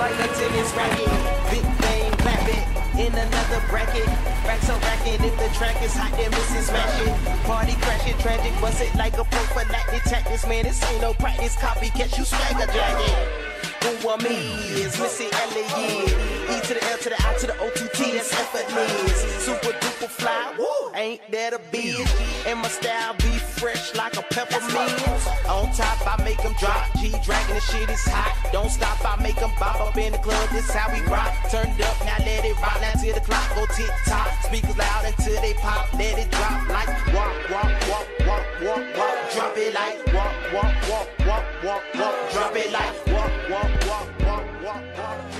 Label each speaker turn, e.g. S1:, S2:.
S1: like a tennis racket. Big bang, clap it in another bracket. Racks on racket, if the track is hot, then miss Mrs. Smash it. Party crashing, tragic, bust it like a prophylactic tactics. Man, this ain't no practice, copycat, you swagger jacket. Who are me is Missy Elliott. E to the L to the I to the O T T, that's effortless. Super ain't that a bitch? And my style be fresh like a peppermint. On top, I make them drop. G dragging the shit is hot. Don't stop, I make them bop up in the club. This how we rock. Turned up, now let it rock. Now till the clock go tick tock. Speakers loud until they pop. Let it drop like walk, walk, walk, walk, walk, walk. Drop it like walk, walk, walk, walk, walk, walk. Drop it like walk, walk, walk, walk, walk, walk.